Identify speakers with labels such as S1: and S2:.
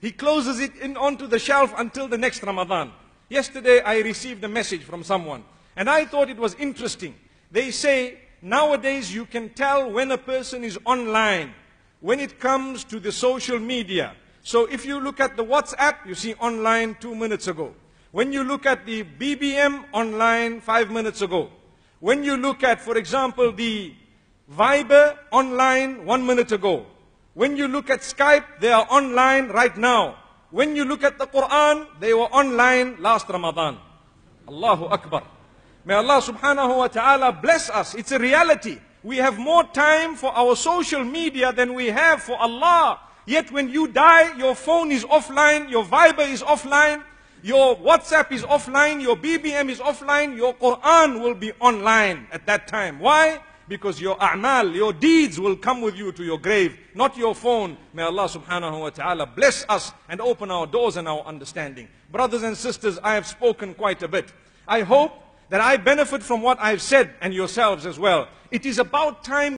S1: He closes it in onto the shelf until the next Ramadan. Yesterday I received a message from someone and I thought it was interesting. They say nowadays you can tell when a person is online when it comes to the social media. So if you look at the WhatsApp, you see online two minutes ago. When you look at the BBM online five minutes ago. When you look at, for example, the Viber online one minute ago. When you look at Skype, they are online right now. When you look at the Quran, they were online last Ramadan. Allahu Akbar. May Allah subhanahu wa ta'ala bless us. It's a reality. We have more time for our social media than we have for Allah. Yet when you die, your phone is offline, your Viber is offline, your WhatsApp is offline, your BBM is offline, your Quran will be online at that time. Why? Because your a'mal, your deeds will come with you to your grave, not your phone. May Allah subhanahu wa ta'ala bless us and open our doors and our understanding. Brothers and sisters, I have spoken quite a bit. I hope that I benefit from what I've said and yourselves as well. It is about time